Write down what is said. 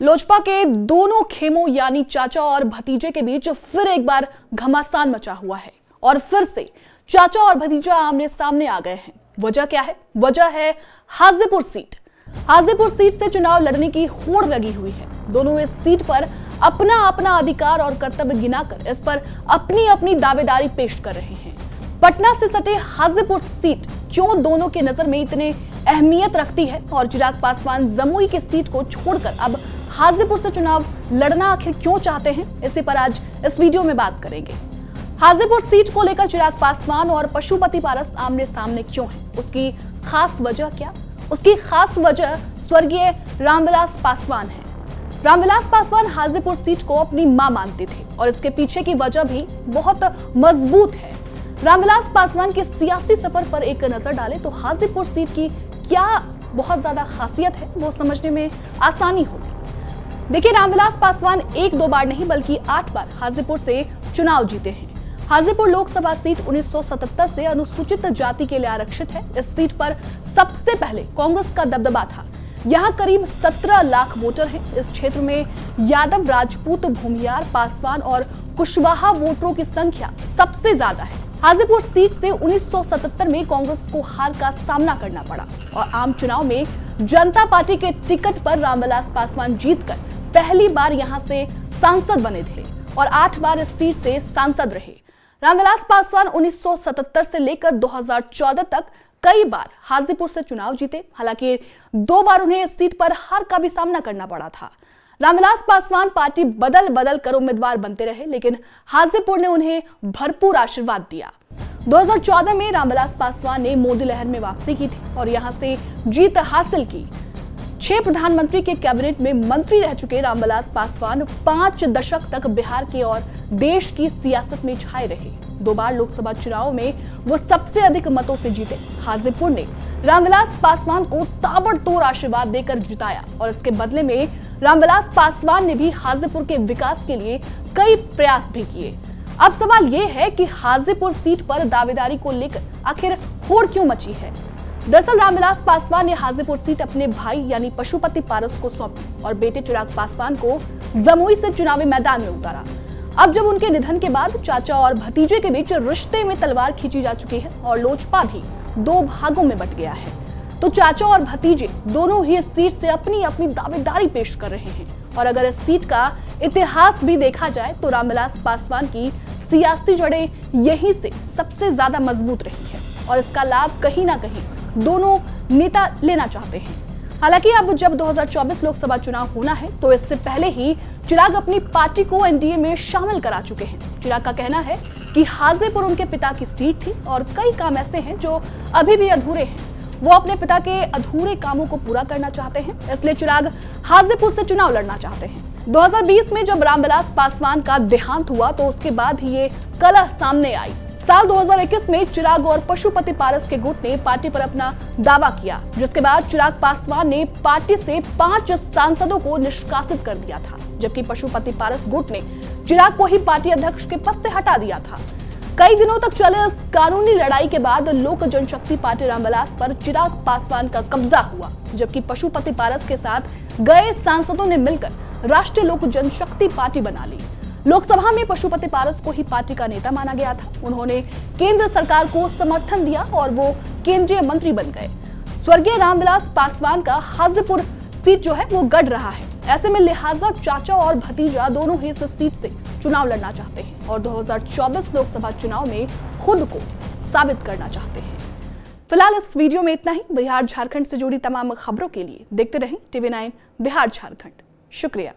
लोजपा के दोनों खेमों, यानी चाचा और भतीजे के बीच फिर एक बार घमासान मचा हुआ है। और फिर से चाचा और भतीजा आमने सामने आ गए हैं। वजह क्या है? वजह है हाजीपुर सीट। हाजीपुर सीट से चुनाव लड़ने की होड़ लगी हुई है। दोनों इस सीट पर अपना अपना अधिकार और कर्तव्य गिनाकर इस पर अपनी अपनी दावेदारी पेश कर रहे हैं। पटना से सटे हाजीपुर सीट क्यों दोनों के नज़र में इतने अहमियत रखती है? और चिराग पासवान जमुई की सीट को छोड़कर अब हाजीपुर से चुनाव लड़ना आखिर क्यों चाहते हैं? इसी पर आज इस वीडियो में बात करेंगे। हाजीपुर सीट को लेकर चिराग पासवान और पशुपति पारस आमने सामने क्यों हैं? उसकी खास वजह क्या? उसकी खास वजह स्वर्गीय रामविलास पासवान है। रामविलास पासवान हाजीपुर सीट को अपनी माँ मानते थे और इसके पीछे की वजह भी बहुत मज़बूत है। रामविलास पासवान के सियासी सफ़र पर एक नज़र डालें तो हाजीपुर सीट की क्या बहुत ज़्यादा खासियत है, वो समझने में आसानी होगी। देखिए, रामविलास पासवान एक दो बार नहीं, बल्कि आठ बार हाजीपुर से चुनाव जीते हैं। हाजीपुर लोकसभा सीट 1977 से अनुसूचित जाति के लिए आरक्षित है। इस सीट पर सबसे पहले कांग्रेस का दबदबा था। यहाँ करीब 17 लाख वोटर हैं। इस क्षेत्र में यादव, राजपूत, भूमियार, पासवान और कुशवाहा वोटरों की संख्या सबसे ज़्यादा है। हाजीपुर सीट से 1977 में कांग्रेस को हार का सामना करना पड़ा और आम चुनाव में जनता पार्टी के टिकट पर रामविलास पासवान जीतकर पहली बार यहाँ से सांसद बने थे और आठ बार इस सीट से सांसद रहे। रामविलास पासवान 1977 से लेकर 2014 तक कई बार हाजीपुर से चुनाव जीते। हालाँकि दो बार उन्हें इस सीट पर हार का भी सामना करना पड़ा था। रामविलास पासवान पार्टी बदल बदल कर उम्मीदवार बनते रहे, लेकिन हाजीपुर ने उन्हें भरपूर आशीर्वाद दिया। 2014 में रामविलास पासवान ने मोदी लहर में वापसी की थी और यहाँ से जीत हासिल की। छह प्रधानमंत्री के कैबिनेट में मंत्री रह चुके रामविलास पासवान पाँच दशक तक बिहार के और देश की सियासत में छाए रहे। दो बार लोकसभा चुनाव में वो सबसे अधिक मतों से जीते। हाजीपुर ने रामविलास पासवान को ताबड़तोड़ आशीर्वाद देकर जिताया और इसके बदले में रामविलास पासवान ने भी हाजीपुर के विकास के लिए कई प्रयास भी किए। अब सवाल ये है कि हाजीपुर सीट पर दावेदारी को लेकर आखिर होड़ क्यों मची है? दरअसल रामविलास पासवान ने हाजीपुर सीट अपने भाई यानी पशुपति पारस को सौंपी और बेटे चिराग पासवान को जमुई से चुनावी मैदान में उतारा। अब जब उनके निधन के बाद चाचा और भतीजे के बीच रिश्ते में तलवार खींची जा चुकी है और लोजपा भी दो भागों में बट गया है तो चाचा और भतीजे दोनों ही इस सीट से अपनी अपनी दावेदारी पेश कर रहे हैं। और अगर इस सीट का इतिहास भी देखा जाए तो रामविलास पासवान की सियासी जड़ें यहीं से सबसे ज़्यादा मज़बूत रही है और इसका लाभ कहीं ना कहीं दोनों नेता लेना चाहते हैं। हालाँकि अब जब 2024 लोकसभा चुनाव होना है तो इससे पहले ही चिराग अपनी पार्टी को एनडीए में शामिल करा चुके हैं। चिराग का कहना है कि हाजीपुर उनके पिता की सीट थी और कई काम ऐसे हैं जो अभी भी अधूरे हैं। वो अपने पिता के अधूरे कामों को पूरा करना चाहते हैं, इसलिए चिराग हाजीपुर से चुनाव लड़ना चाहते हैं। 2020 में जब रामविलास पासवान का देहांत हुआ तो उसके बाद ही ये कलह सामने आई। साल 2021 में चिराग और पशुपति पारस के गुट ने पार्टी पर अपना दावा किया, जिसके बाद चिराग पासवान ने पार्टी से पाँच सांसदों को निष्कासित कर दिया था, जबकि पशुपति पारस गुट ने चिराग को ही पार्टी अध्यक्ष के पद से हटा दिया था। कई दिनों तक चले इस कानूनी लड़ाई के बाद लोक जनशक्ति पार्टी रामविलास पर चिराग पासवान का कब्जा हुआ, जबकि पशुपति पारस के साथ गए सांसदों ने मिलकर राष्ट्रीय लोक जनशक्ति पार्टी बना ली। लोकसभा में पशुपति पारस को ही पार्टी का नेता माना गया था। उन्होंने केंद्र सरकार को समर्थन दिया और वो केंद्रीय मंत्री बन गए। स्वर्गीय रामविलास पासवान का हाजीपुर सीट जो है, वो गढ़ रहा है। ऐसे में लिहाजा चाचा और भतीजा दोनों ही इस सीट से चुनाव लड़ना चाहते हैं और 2024 लोकसभा चुनाव में खुद को साबित करना चाहते हैं। फ़िलहाल इस वीडियो में इतना ही। बिहार झारखंड से जुड़ी तमाम खबरों के लिए देखते रहें टीवी नाइन बिहार झारखंड। शुक्रिया।